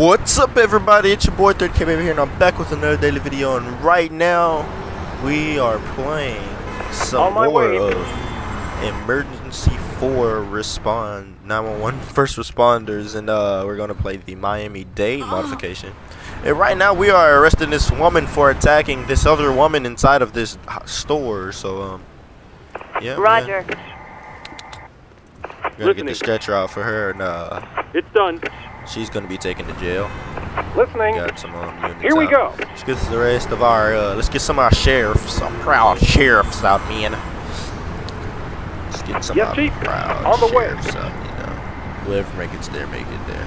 What's up everybody, it's your boy 30k Baby here and I'm back with another daily video and right now we are playing some more way. of Emergency 4 Respond 911 First Responders and uh, we're gonna play the Miami-Dade modification. And right now we are arresting this woman for attacking this other woman inside of this store so um yeah man. Roger. We're gonna get the stretcher out for her and uh, It's done. She's gonna be taken to jail. Listening. Got some um, Here we out. go. Let's get the rest of our, uh, let's get some of our sheriffs, our proud sheriffs out, man. Let's get some Yes, of Chief. proud On the way. sheriffs out, you know. Whoever make it there, make it there.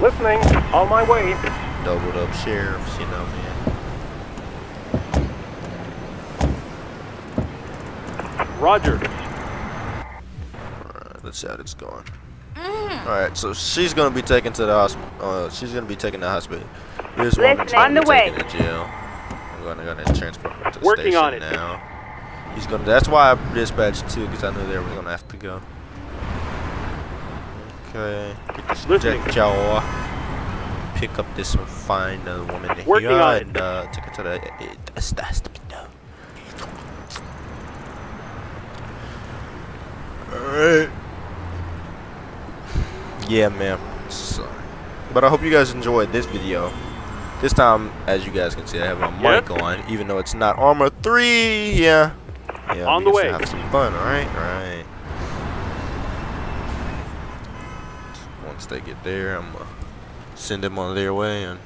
Listening. On my way. Doubled up sheriffs, you know, man. Roger. Alright, let's see how it's going. Alright, so she's gonna be taken to the hospital. Uh, she's gonna be taken to the hospital. Here's one Listening. that's On the way. taken to jail. I'm gonna, gonna transport her to the Working station on it. now. He's gonna. That's why I dispatched two, because I knew they were gonna have to go. Okay, get this Listening. jet jaw. Pick up this fine uh, woman Working here on and uh, take her to the. Uh, the hospital. Alright. Yeah, man. So, but I hope you guys enjoyed this video. This time, as you guys can see, I have my mic on, even though it's not Armor 3. Yeah. Yeah, On the way. Have some fun, alright? Alright. Once they get there, I'm going to send them on their way, and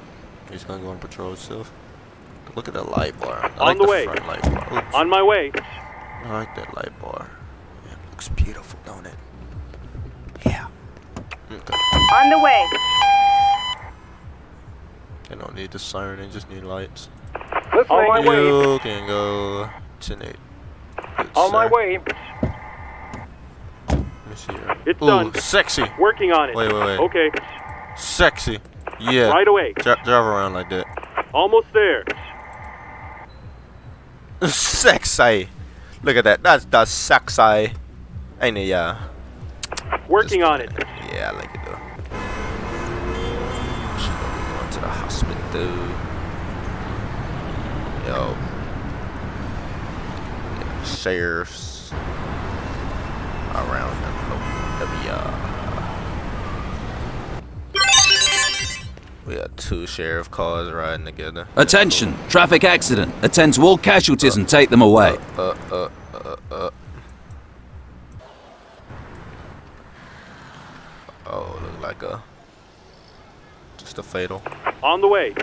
he's going to go on patrol himself. Look at that light bar. I On like the the way. front light bar. Oops. On my way. I like that light bar. Yeah, it looks beautiful, don't it? Yeah. Okay. On the way. They don't need the siren, they just need lights. Listening. On my way. You can go 10 8. Good, On my way. Let me see here. It's Ooh, done. sexy. Working on it. Wait, wait, wait. Okay. Sexy. Yeah. Right away. Dri- drive around like that. Almost there. sexy. Look at that. That's that's sexy. Ain't it, yeah? Working Just- on it. Yeah, I like it though. She gonna be going to the hospital. Yo. Yeah, sheriffs around the local. We got two sheriff cars riding together. Attention, traffic accident. Attend to all casualties and take them away. Uh, uh, uh, uh. Oh, look like a just a fatal. On the way.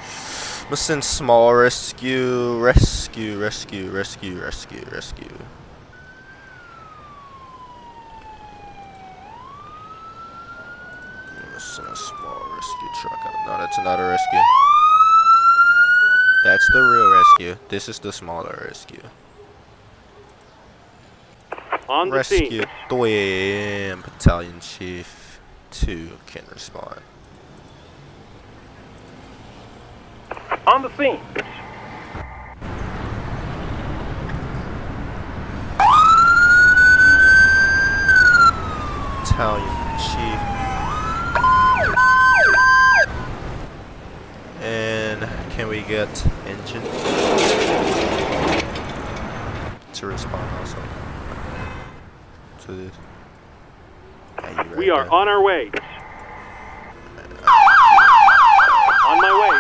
Let's send small rescue, rescue, rescue, rescue, rescue, rescue. Let's send a small rescue truck out. No, that's not a rescue. That's the real rescue. This is the smaller rescue. On the Rescue scene. 3 Battalion Chief 2 can respond. On the scene. Battalion Chief. And can we get engine to respond also to this? Yeah, We are there. on our way. On my way.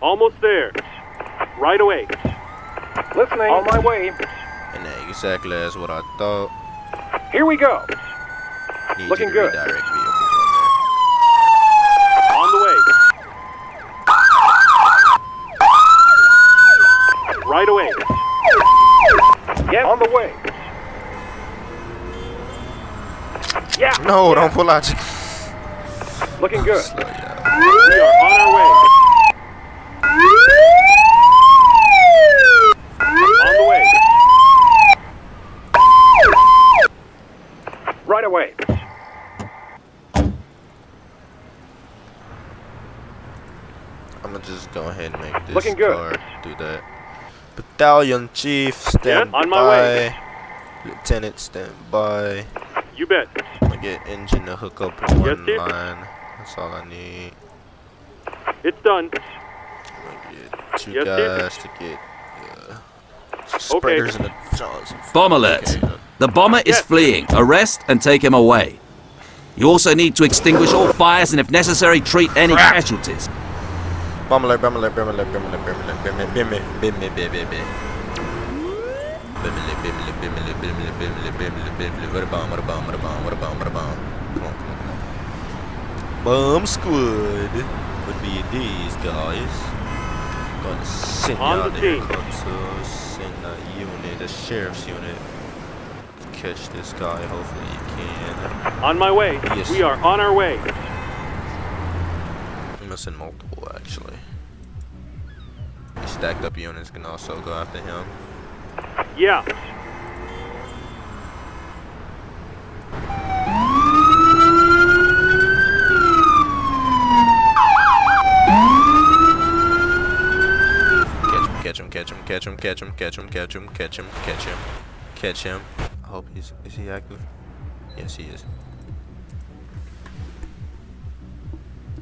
Almost there. Right away. Listening. On my way. And that exactly as what I thought. Here we go. Need Looking good. redirect On the way. Right away. Yes. On the way. Yeah. on. No, don't pull out Looking good. Slow. We are on our way. On the way. Right away. I'm gonna just go ahead and make this Looking good. car do that. Battalion Chief, stand on my by. way. Lieutenant, stand by. You bet. I'm gonna get engine to hook up in Yes, one Chief. line. That's all I need. It's done. I'm gonna get two Yes, Chief. guys to get uh, spreaders in the jaws. Bomb alert. Okay, uh, The bomber is Yes. fleeing. Arrest and take him away. You also need to extinguish all fires and, if necessary, treat any Crap. casualties. Bomb alert, bomb alert, bomb alert, bomb alert, bomb alert, bomb alert, bomb alert, bomb alert, bomb alert, alert, bomb alert, bomb alert, bomb alert. What a bomb, what a bomb, what a bomb, what a bomb, what a bomb. Come on, come on, come on. Bomb squad would be these guys. Gonna send y'all the to send a unit, a sheriff's unit. Catch this guy, hopefully you can. On my way. Yes. We are on our way. I'm send multiple actually. Stacked up units can also go after him. Yeah. Catch him, catch him, catch him, catch him, catch him, catch him, catch him, catch him, catch him. I hope he's is he active? Yes he is.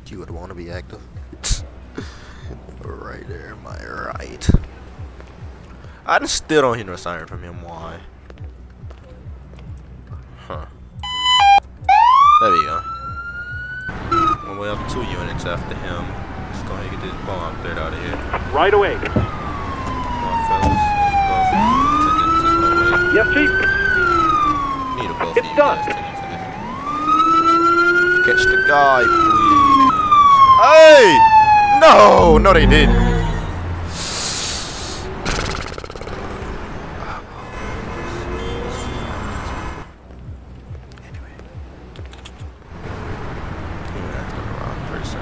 You would want to be active. right there, my right. I just still don't hear no siren from him. Why? Huh. There we go. Well, we have two units after him. Let's go ahead and get this bomb threat out of here. Right away. On, fellas. Let's go. Attendant to the way. Yes, Chief. Need a both It's done. guys tending to this. Catch the guy, please. Hey! No! No, they didn't.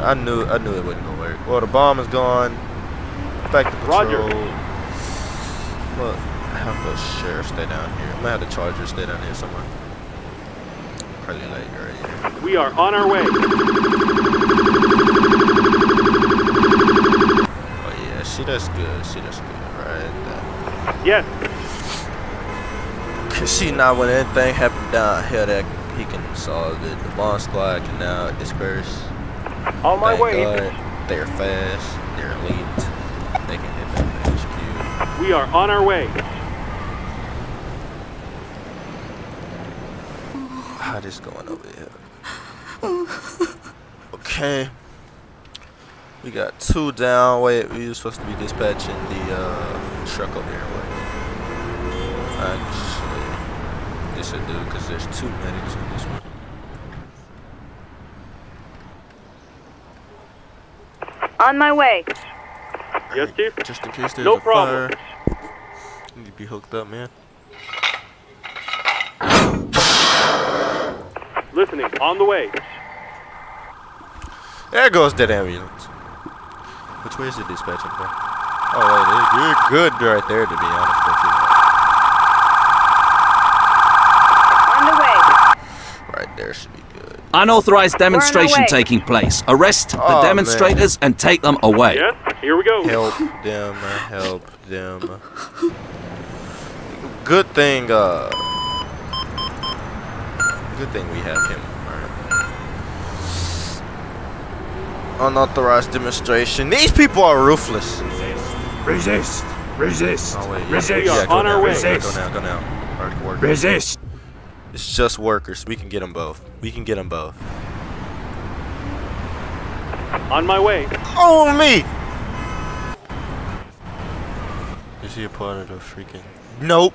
I knew I knew it wasn't gonna work. Well the bomb is gone. Back to patrol. Roger. Look, I have the sheriff stay down here. I'm gonna have the charger stay down here somewhere. Probably like right here. We are on our way. Oh yeah, see that's good. See that's good, right there. Yes. Cause see now when anything happen down here that he can solve it. The bomb squad can now disperse. On my Thank way. God. They're fast. They're elite. They can hit that HQ. We are on our way. How this going over here? Okay. We got two down. Wait, we were supposed to be dispatching the uh, truck over here. Wait. Actually, this should do because there's two medics in this one. On my way. Yes, Chief. Just in case there's No a problem. fire. You need to be hooked up, man. Listening. On the way. There goes that ambulance. Which way is it dispatching from? Oh wait, it- you're good right there to be honest with On the way. Right there should be good. Unauthorized demonstration taking place. Arrest the Oh, man. demonstrators and take them away. Yes. Here we go. Help them, help them. Good thing, uh, good thing we have him. Alright. Unauthorized demonstration. These people are ruthless. Resist! Resist! Oh wait, yeah, Resist! Yeah, go on now, our way. Go now, go now, go now. Work, work. Resist! It's just workers. We can get them both. We can get them both. On my way. Oh me! Is he a part of the freaking? Nope.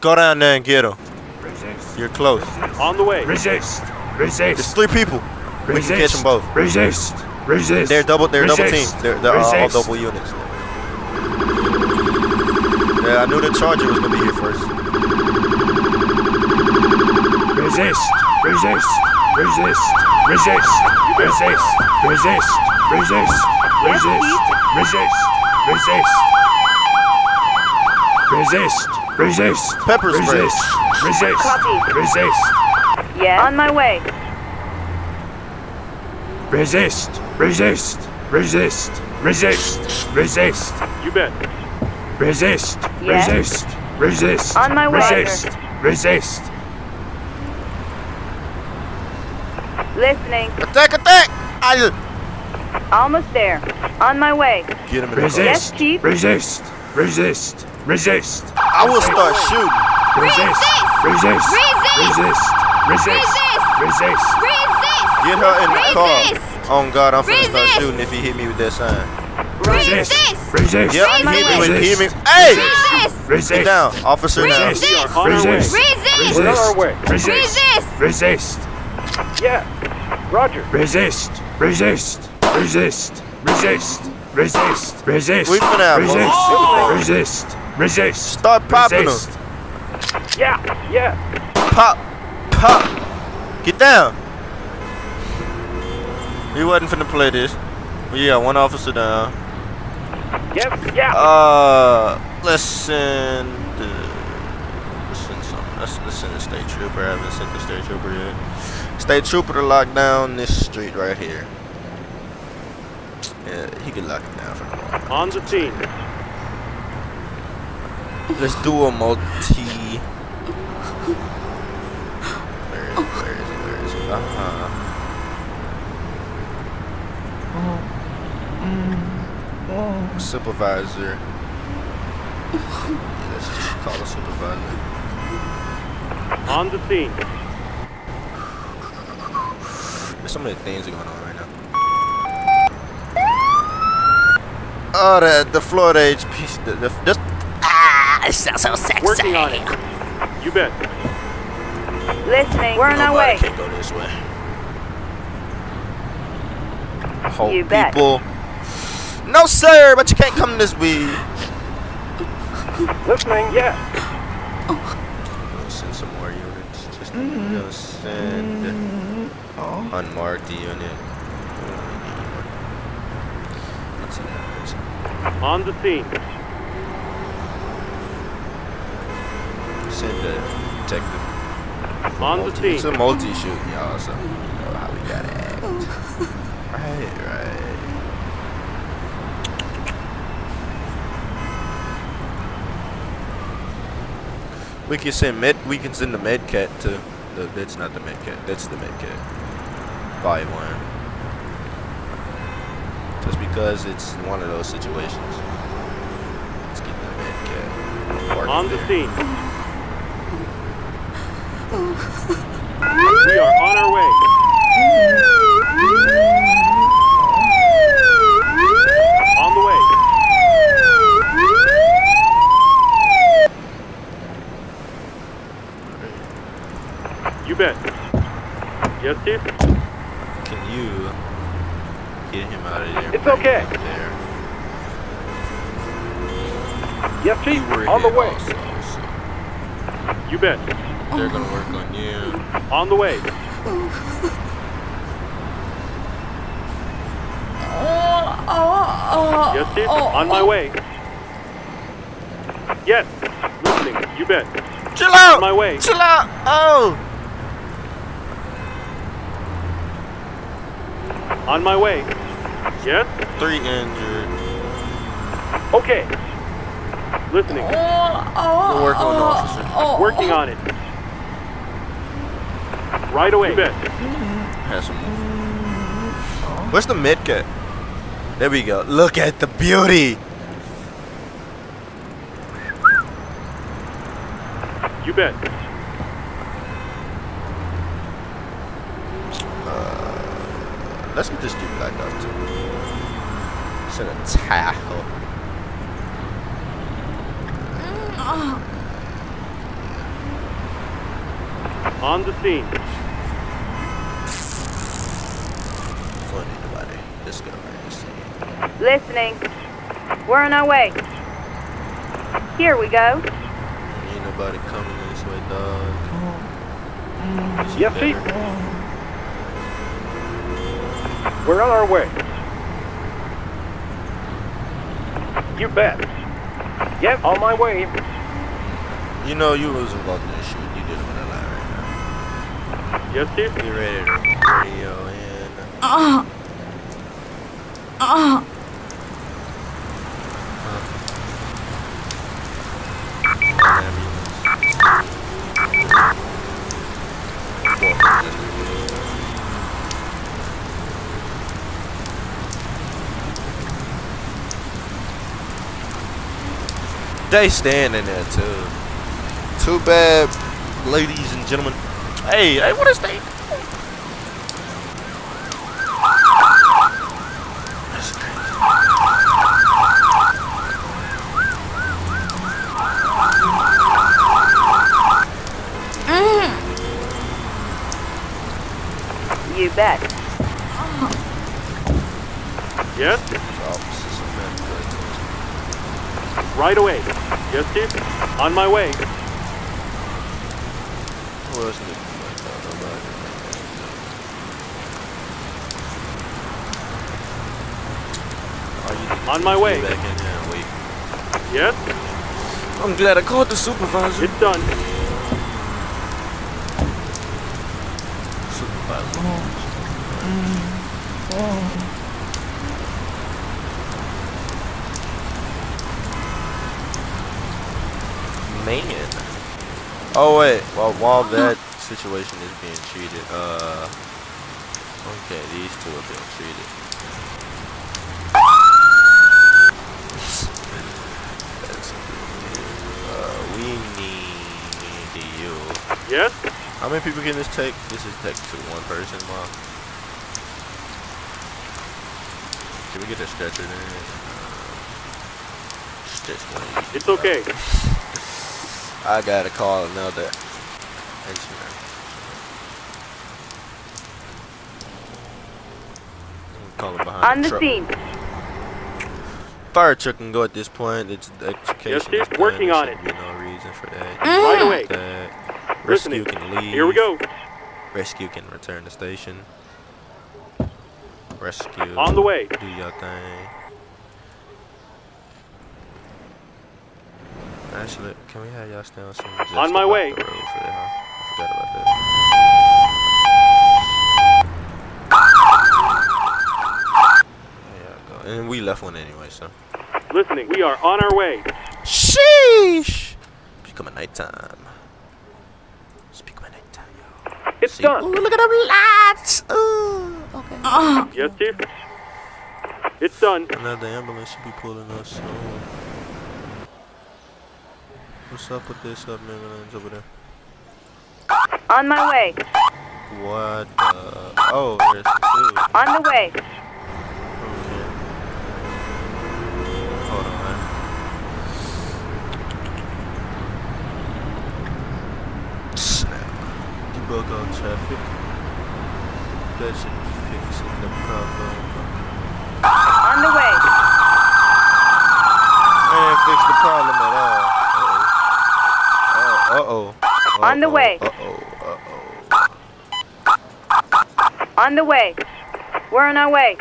Go down there and get him. Resist! You're close. On the way. Resist! Resist. There's three people. We can catch them both. Resist! Resist! They're double. They're double team. They're, they're all, all double units. Yeah, I knew the charger was gonna be here first. Resist! Resist! Resist! Resist! Resist! Resist! Resist! Resist! Resist! Resist! Resist! Resist! Pepper spray. Resist! Resist! Copy. Resist! Yeah. On my way. Resist! Resist! Resist! Resist! Resist! You bet. Resist! Yeah. Resist! Resist! On my way, Resist! Resist! Listening. Attack! Attack! I Almost there. On my way. get him in the car. Resist. Chief. Resist. Resist. Resist. I will start shooting. Resist. Resist. Resist. Resist. Resist. Resist. Get her in the car. Resist. Oh God, I'm finna start Resist. shooting if he hit me with that sign. Resist. Resist. Yep, On my hit me way. with hit me. Resist. Hey! Resist. Get Resist. down, officer down. Resist. We are on our way. Resist. Resist. We're on our way. Resist. Resist. Resist. Yeah. Roger. Resist. Resist. Resist. Resist. Resist. Resist. We finna have Resist. Resist. Resist. Start popping Resist. them. Yeah. Yeah. Pop, pop. Get down. We wasn't finna play this. We got one officer down. Yep. Yeah. Uh, let's send. Uh, let's send some. Let's, let's send a state trooper. I haven't sent the state trooper yet. State trooper to lock down this street right here. Yeah, he can lock it down for the moment. on the scene. Let's do a multi. Where is it? Where is it? Where is it? Uh huh. Supervisor. Yeah, let's just call a supervisor. On the scene. There's so many things are going on right now. Oh, the the Florida HP. The, the, just ah, it sounds so sexy. Working on it. You bet. Listening. We're on our Nobody way. can't go this way. Hope You bet. people. No, sir, but you can't come this way. Listening. Yeah. We'll send some more units. Just we'll send unmarked unit. Let's see what happens. On the scene. Send the detective. On the Multi- It's a multi-shoot, y'all, so you know how we gotta act. right, right. We can send med. We can send the med cat to. The, that's not the med cat. That's the med cat. Volume one. Just because it's one of those situations. Let's get the med cat. On the there. scene. We are on our way. On the way. You bet. Yes, Chief? Can you get him out of there? It's okay. There. Yes, Chief. You On the way. also, so You bet. they're gonna work on you. On the way. Yes, Chief. On my way. Yes. Listening. You bet. Chill out. On my way. Chill out. Oh. On my way. Yes. Three injured. Okay. Listening. Oh, oh, we'll work on the oh, officer. Working on it. Right away. You bet. Has some. Where's the mid cat? There we go. Look at the beauty. You bet. Let's get this dude back up too. Send a tackle. Mm, on the scene. Funny nobody. This guy right. Listening. We're on our way. Here we go. Ain't nobody coming this way, dog. Yes, Chief. Better? We're on our way. You bet. Yep, on my way. You know you was involved in the shoot. You didn't with a lie right Yes, Chief. now. Get ready to radio in. Ambulance. Four They standing there too. Too bad, ladies and gentlemen. Hey, hey, what is they? Mm. You bet. Yes? Right away. Yes, Chief? On my way. Who else need to nobody. You need to On my way. Back in there and wait. Yes? I'm glad I called the supervisor. It's done. Supervisor. Mm. Mm. Man. Oh wait, while while that situation is being treated, uh, okay, these two are being treated. That's. Uh, we need you. Yes? How many people can this take? This is take to one person, wow. Can we get a stretcher in? Uh, stretch. It's okay. I gotta call another engineer. Call him behind On the truck. scene. Fire truck can go at this point. It's the education. Chief, is working on it. Be no reason for that. Mm. Right away. That. Rescue Listening. can leave. Here we go. Rescue can return to station. Rescue. On the way. Do your thing. Actually, can we have y'all stay on some just On my way. the road for that, huh? I forgot about that. There y'all go. And we left one anyway, so. Listening. We are on our way. Sheesh! It's becoming nighttime. It's becoming nighttime, y'all. It's See? done. Ooh, look at them lights! Ooh, okay. Oh. Yes, Chief? It's done. Another ambulance should be pulling us soon. What's up with this uh, up ambulance over there? On my way. What the? Oh, there's two. On the way. Hold on. Snap. Debug all traffic. Be fixing the problem. On the way. Ain't fix the problem at all. Uh-oh. Uh-oh. On the way. Uh-oh. Uh-oh. On the way. We're on our way.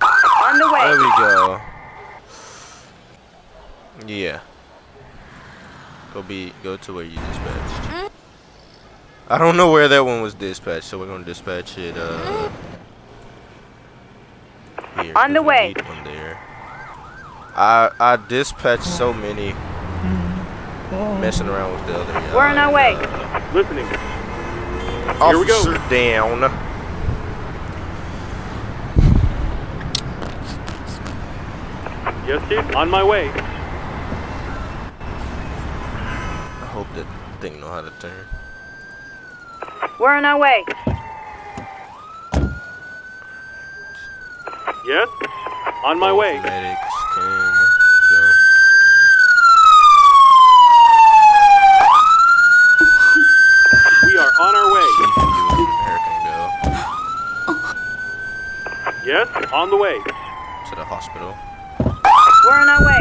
On the way. There we go. Yeah. Go be go to where you dispatched. I don't know where that one was dispatched, so we're gonna dispatch it uh here. On the way. Need one there. I I dispatched so many messing around with the other guy. We're on our way. Uh, Listening. officer we go. down. Yes, Chief? On my way. I hope that thing know how to turn. We're on our way. Yes? On my way. Medics can go. We are on our way. Chief, you and her can go Yes? On the way. to the hospital. We're on our way.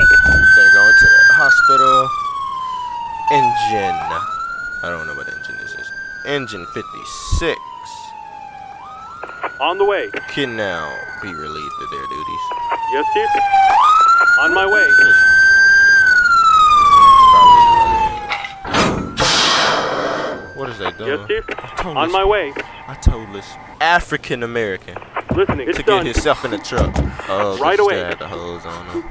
They're going to the hospital. Engine. I don't know what engine this is. Engine 56 On the way. can now be relieved of their duties. Yes, Chief? On my way. What is that doing? Yes, Chief? On my way. I told this African American Listening. It's to done. get himself in the truck. Oh, Right away. Had the hose on him.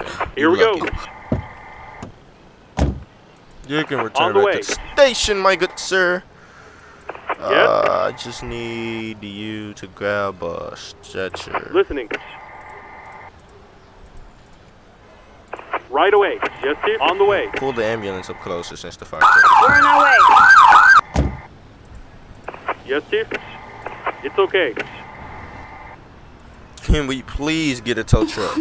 Okay, Here you we go. You can return On the back way. to the station, my good sir. Yes? Uh, I just need you to grab a stretcher. Listening. Right away. Yes, Chief. On the way. Pull the ambulance up closer since the fire. We're on our way. Yes, Chief. It's okay. Can we please get a tow truck?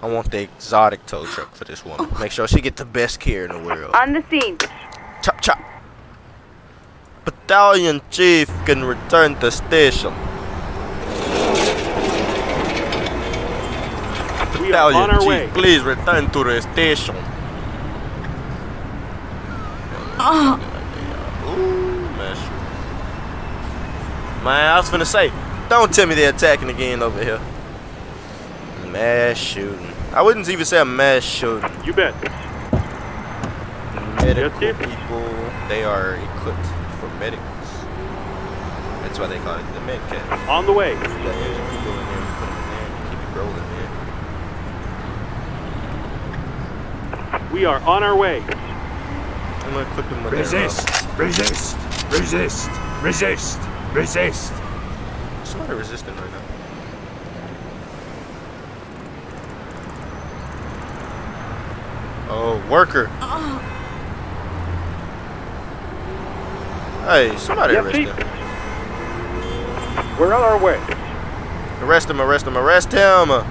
I want the exotic tow truck for this woman. Make sure she get the best care in the world. On the scene. Chop chop. Battalion chief can return to station. Battalion chief, way. please return to the station. Uh. Ooh, man, shoot. Man, I was finna say, don't tell me they're attacking again over here. Mass shooting. I wouldn't even say a mass shooting. You bet. Medical Chief. people, they are equipped for medics. That's why they call it the med cat. On the way. You people in there, put them in there, and keep it rolling, man. We are on our way. I'm gonna equip them with uh, Resist. Resist. Resist. Resist. Resist. Somebody resisting right now. Oh, worker. Hey, somebody Yes, arrest Chief. him. We're on our way. Arrest him, arrest him, arrest him. Yeah.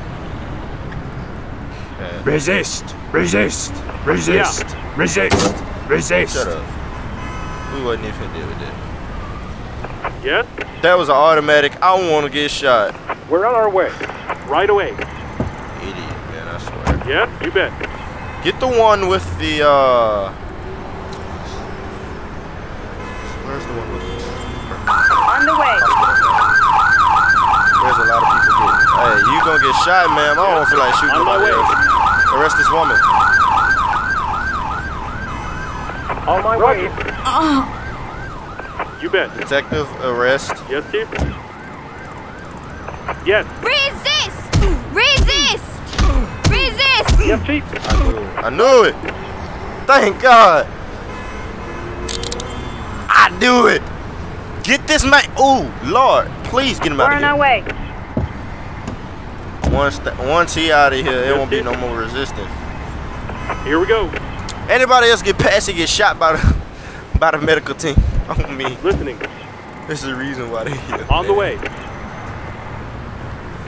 Resist. Resist. Resist. Resist. Resist. Shut up. We wasn't even deal with that. Yes. That was an automatic. I don't want to get shot. We're on our way. Right away. Idiot, man, I swear. Yes. You bet. Get the one with the, uh... Where's the one with the... On the way. There's a lot of people getting... Hey, you gonna get shot, ma'am. I don't feel like shooting On my nobody way. else. Arrest this woman. On my way. You bet. Detective, arrest. Yes, Chief. Yes. Resist! Resist! Resist! Yes, Chief. I knew it. I knew it. Thank God. I knew it. Get this man. Ooh, Lord. Please get him We're out on of our here. way. Once, th- once he out of here, there won't be no more resistance. Here we go. Anybody else get past, he get shot by the, by the medical team. On me. Listening. This is the reason why they here. On the way.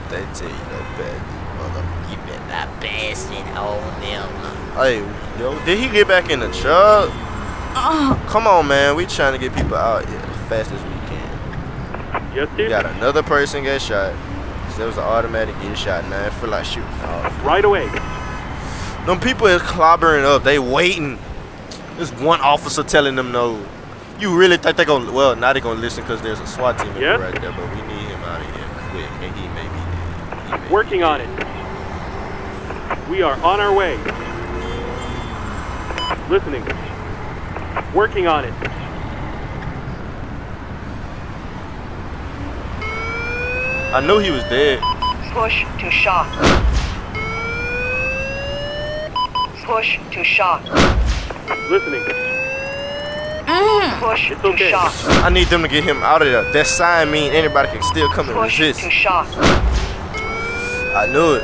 They tell you the best. Mother, you better not pass it on them. Hey, yo, did he get back in the truck? Oh. Come on, man. We trying to get people out here as fast as we can. Yes, We Chief. got another person get shot. So there was an automatic get shot, man. I feel like shooting. Oh. Right away. Them people is clobbering up. They waiting. There's one officer telling them no. You really think they're gonna? Well, now they're gonna listen because there's a SWAT team Yeah. right there. But we need him out of here quick. And he may be dead. He may be Working on it. We are on our way. Listening. Working on it. I knew he was dead. Push to shock. Push to shock. Listening. Push It's to okay. shock. I need them to get him out of there. That sign mean anybody can still come and Push resist. to shock. I knew it.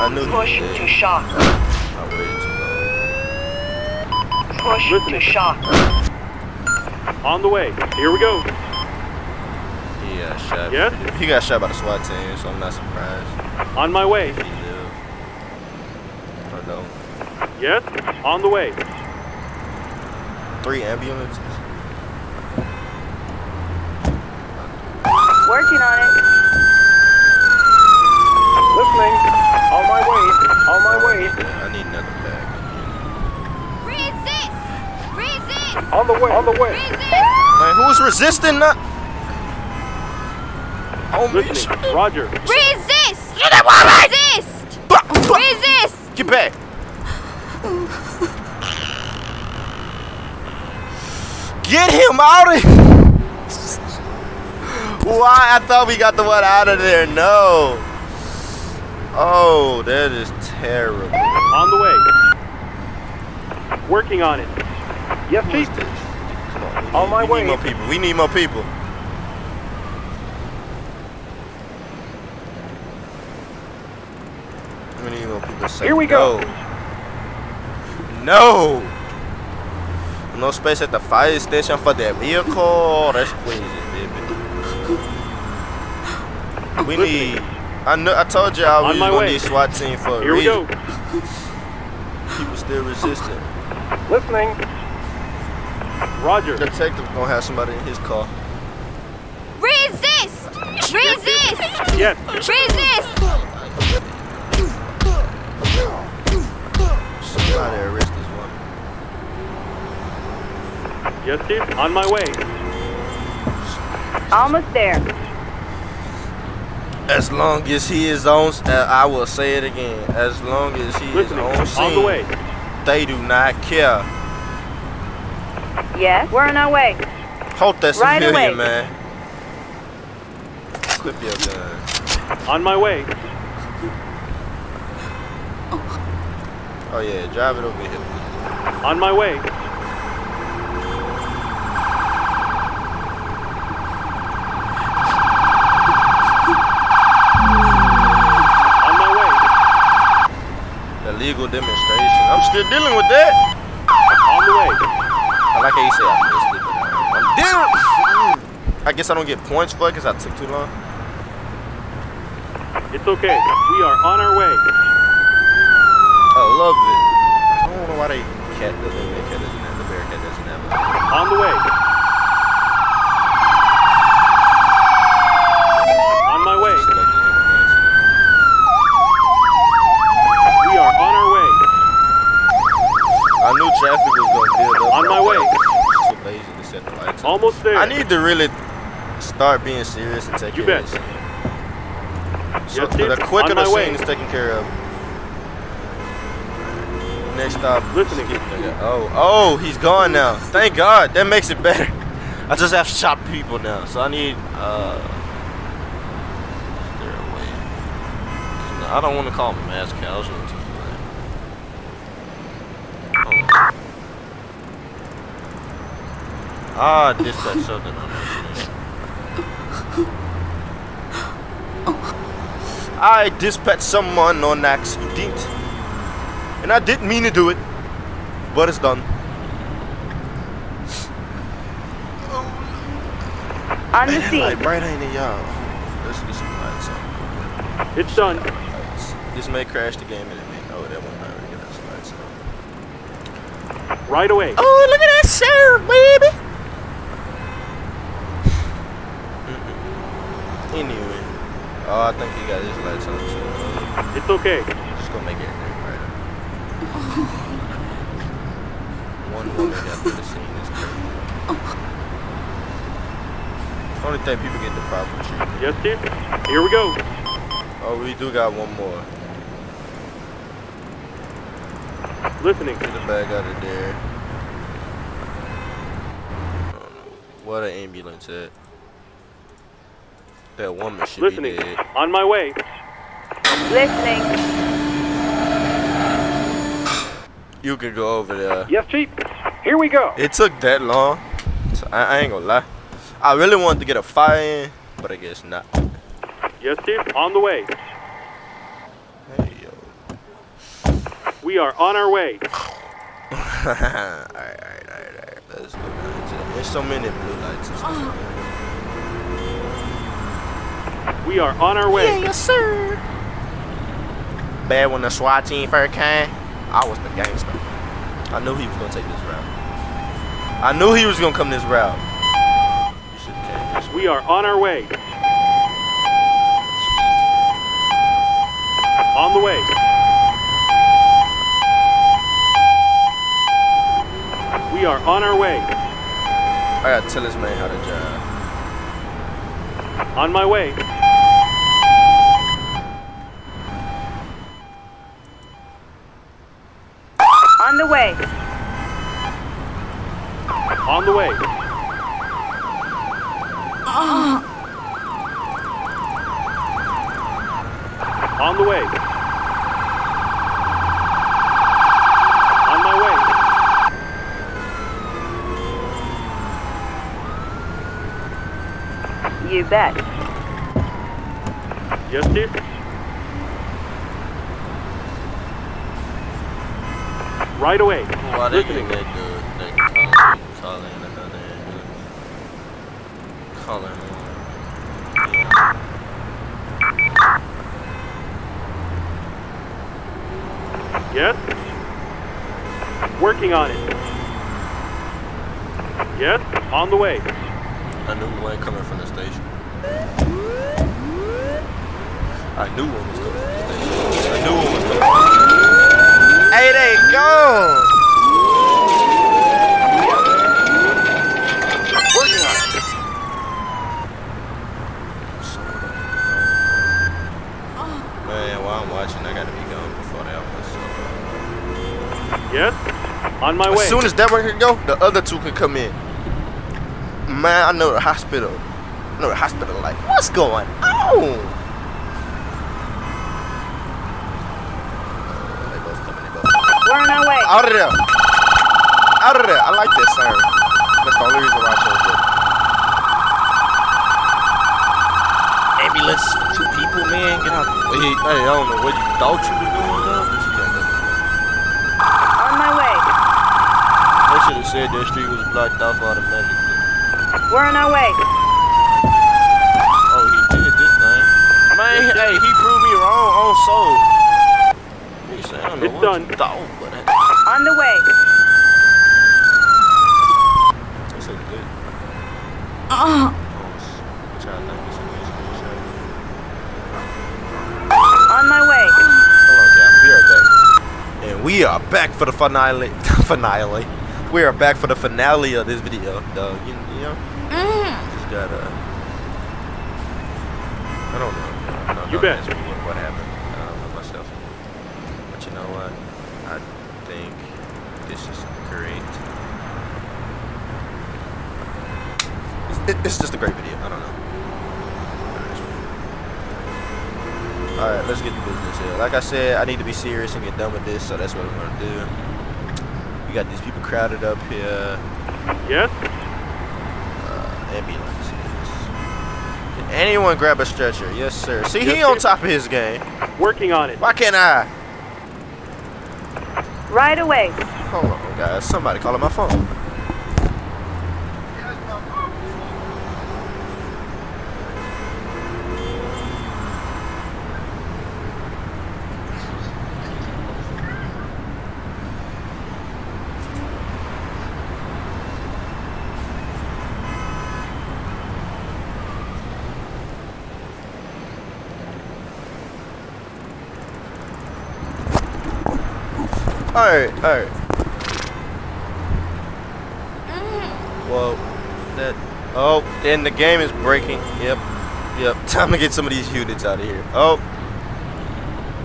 I knew he was Push dead. to shock. I'm ready to. Push to shock. On the way. Here we go. He got shot. Yes? He got shot by the SWAT team, so I'm not surprised On my way. if he lived. Or no. Yes. On the way. Three ambulances. Working on it. Listening. On my way. On my way. I need another bag. Resist! Resist! On the way. On the way. Resist! Man, who's resisting that? Oh, me. Listening. Roger. Resist! Resist! Bah, bah. Resist! Get back. Get him out of here. Why? I thought we got the one out of there. No. Oh, that is terrible. On the way. Working on it. Yes, Chief. Come on. we On need- my we way. need more people. We need more people. We need more say Here we no. go. No. No space at the fire station for their vehicle. That's crazy, baby. We need. I know. I told you I On was my gonna way. need SWAT team for a Here we reason. go. People still resisting. Listening. Roger. The Detective gonna have somebody in his car. Resist! Resist! Yes. Resist! Yes, Chief. On my way. Almost there. As long as he is on, uh, I will say it again. As long as he Listening. is on scene, On the way. they do not care. Yes, we're on our way. Hold that Right civilian, away. man. Clip your gun. On my way. Oh yeah, drive it over here. On my way. On my way. Illegal demonstration. I'm still dealing with that. On the way. I like how you say I missed it, but I'm dealing. I guess I don't get points for it because I took too long. It's okay. We are on our way. I love it. I don't know why they cat doesn't make cat doesn't have the bear cat doesn't have it. On the way. On my way. We are on our way. I knew traffic was gonna build up. On my way. Too lazy to set the lights. on. Almost there. I need to really start being serious and take You care bet. of this. So Yes, the quicker the way. scene is taken care of. Next stop. Listening. Oh, oh, he's gone now. Thank God. That makes it better. I just have shot people now, so I need. uh is there a way? I don't want to call them mass casualties. but- Oh. Ah, dispatch something on that. I dispatched someone on accident. And I didn't mean to do it. But it's done. On the Like scene. bright ain't it, y'all? Let's get some lights on. It's done. This may crash the game in a minute. Oh, that one already got some lights on. Right away. Oh, look at that sheriff, baby. Anyway. Oh, I think he got his lights on too. It's okay. Just gonna make everything brighter. One woman through the scene is crazy. Only thing people get the proper treatment. Yes, Chief. Here we go. Oh, we do got one more. Listening. Get the bag out of there. I don't know. What an ambulance at. That woman should Listening. be dead. On my way. Listening. You could go over there. Yes, Chief. Here we go. It took that long. So I, I ain't gonna lie. I really wanted to get a fire in, but I guess not. Yes, Chief. On the way. Hey yo. We are on our way. alright, alright, alright, alright. Let's go down to There's so many blue lights We are on our way. yes, sir. Bad when the SWAT team first came, I was the gangster. I knew he was gonna take this route. I knew he was gonna come this route. You should have came this way. We are on our way. On the way. We are on our way. I gotta tell this man how to drive. On my way. On the way. On the way. Ah. On the way. On my way. You bet. Yes, Chief. Right away. Why they Listening. get that dude? Call, call in another Call in Yes? Working on it. Yes? On the way. I knew one coming from the station. I knew one was coming from the station. I knew one was coming from the station. Hey, they go! Working on it. Man, while I'm watching, I gotta be gone before that one. Yes? On my So. way. As soon as that one can go, the other two can come in. Man, I know the hospital. I know the hospital like, what's going on? They both coming, they both coming. We're on our way. Out of there. Out of there. I like that siren. That's the only reason why I chose it. Ambulance for two people, man. Get out the way. Hey, I don't know what you thought you were doing, though, but you got that. On my way. They should have said that street was blocked off automatically. We're on our way. Oh, he did this thing. Man, hey, he proved me wrong on soul. He said, I don't know It's what done. you thought, but I- On the way. That's a good. S- what y'all think this is? On my way. Hold on, Cap. Be back. And we are back for the finale. finale. We are back for the finale of this video, though. You, you know, mm-hmm. just gotta. I don't know. I don't You know bet. What, what happened? I don't know myself. But you know what? I think this is great. It's, it, it's just a great video. I don't know. Alright, let's get to business here. Like I said, I need to be serious and get done with this, so that's what I'm gonna do. We got these people crowded up here. Yes? Uh, ambulances. Can anyone grab a stretcher? Yes, sir. See, he Yes, on top of his game. Working on it. Why can't I? Right away. Hold on, guys. Somebody calling my phone. Alright, alright. Mm. Well, that. Oh, and the game is breaking. Yep, yep. Time to get some of these units out of here. Oh,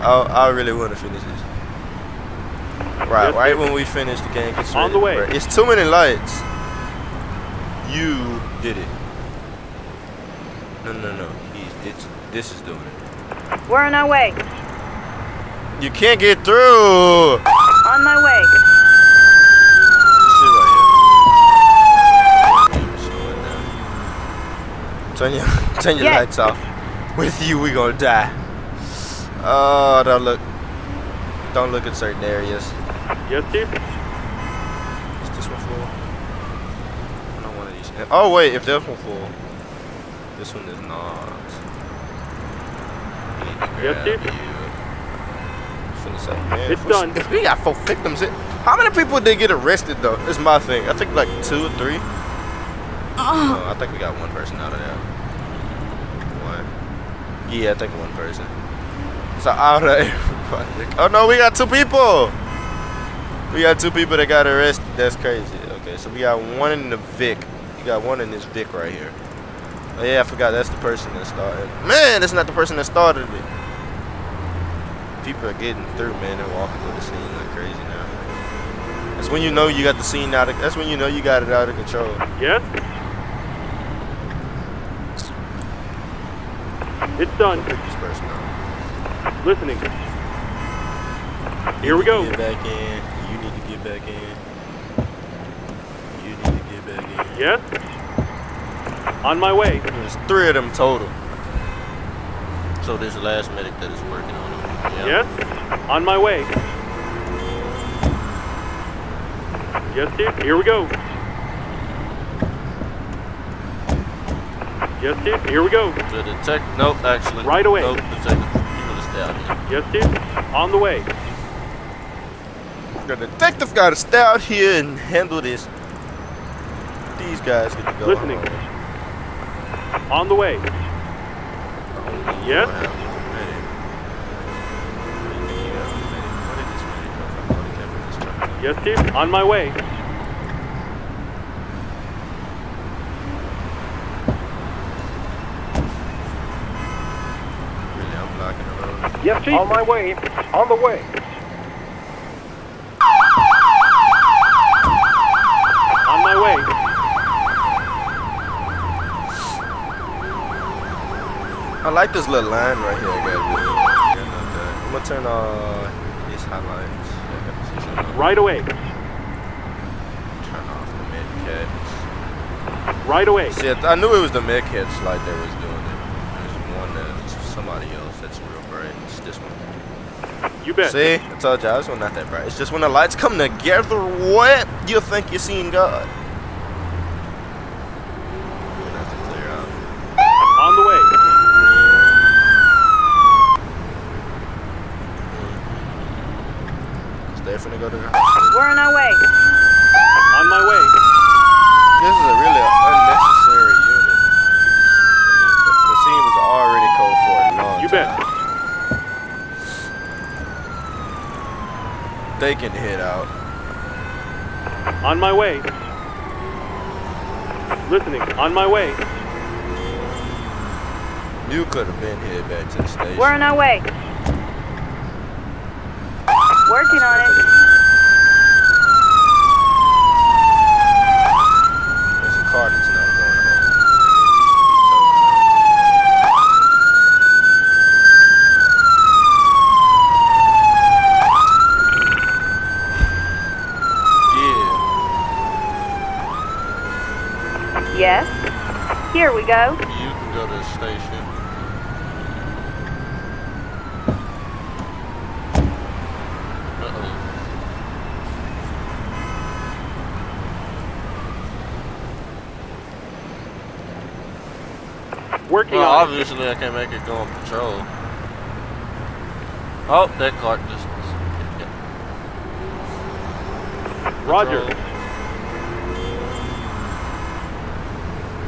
oh, I really want to finish this. Right, Yes, right sir. when we finish the game gets On ready the way. break. It's too many lights. You did it. No, no, no. He's. It's. This is doing it. We're on our way. You can't get through. On my way. Sit right here. Slow it down. Turn your turn your Yes. lights off. With you, we gonna die. Oh, don't look. Don't look at certain areas. Yes, Chief? Is this one full? I don't want these. Oh wait, if this one full, this one is not. We need to Yes, grab Chief? You. Finna say, It's done. If we got four victims, it, how many people did get arrested though? It's my thing. I think like two or three. No, I think we got one person out of that. One. Yeah, I think one person. So out of everybody. Oh no, we got two people. We got two people that got arrested. That's crazy. Okay, so we got one in the Vic. You got one in this Vic right here. Oh yeah, I forgot that's the person that started. Man, that's not the person that started it. People are getting through, man. They're walking through the scene like crazy now. That's when you know you got the scene out of. That's when you know you got it out of control. Yeah. It's done. Pick this person up. Listening. Here we go. Get back in. You need to get back in. You need to get back in. Yes? On my way. There's three of them total. So this last medic that is working on him. Yeah. Yes? On my way. Yes, Chief. Here we go. Yes, Chief. Here we go. The detect. Nope, actually. Right away. Nope, detective. You gotta stay out here. Yes, Chief. On the way. The detective gotta stay out here and handle this. These guys get to go. Listening. On the way. Oh, yes? Yes, Chief. On my way. Really, I'm blocking the road. Yes, Chief. On my way. On the way. On my way. I like this little line right here, guys. I'm gonna turn uh these highlights. Yeah, position up. Right away. Turn off the mid catch. Right away. See, I I knew it was the mid catch slide that was doing it. There's one that's somebody else that's real bright. It's this one. You bet. See, I told you, this one not that bright. It's just when the lights come together, what? You think you're seeing God. Gonna have to clear out. On the way. Cause they're finna go to the We're on our way. On my way. This is a really unnecessary unit. I mean, the, the scene was already cold for a long You bet. time. They can hit out. On my way. Listening. On my way. You could have been hit back to the station. We're on our way. Working on it. There's a car that's not going home. Yeah, Yes. Here we go. you can go to the station. Uh-oh. Working Well, on it. Obviously I can't make it go on patrol. Oh, that Clark just. yeah. Roger.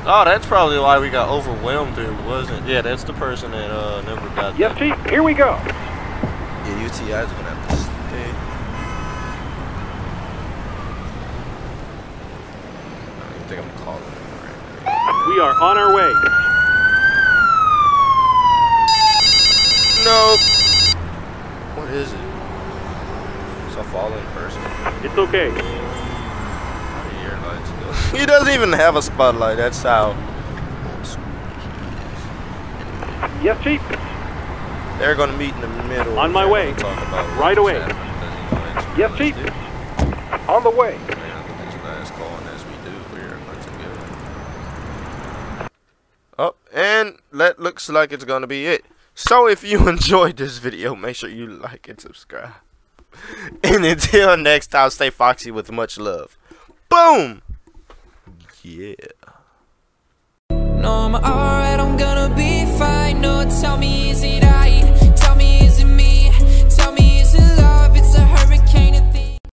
Oh, that's probably why we got overwhelmed here, wasn't? Yeah, that's the person that uh never got. Yes, the- Chief. Here we go. Yeah, UTI is gonna have to stay. I don't even think I'm calling him right We are on our way. Nope. What is it? It's a fallen person. It's okay. How do your lights go? he doesn't even have a spotlight. That's how. Yes, Chief. They're gonna meet in the middle. On my way. Right away. happening, 'cause, you know, it's Yes, Chief. realistic. On the way. Man, this last call, and as we do, we're going to go. Oh, and that looks like it's gonna be it. So if you enjoyed this video, make sure you like and subscribe. And until next time, stay foxy with much love. Boom! Yeah. No, I'm alright, I'm gonna be fine. No, tell me, is it